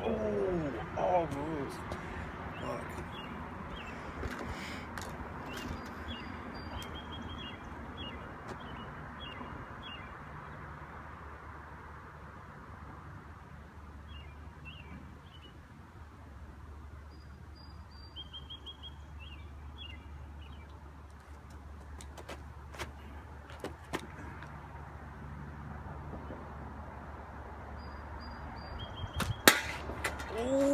Oh, almost. Oh.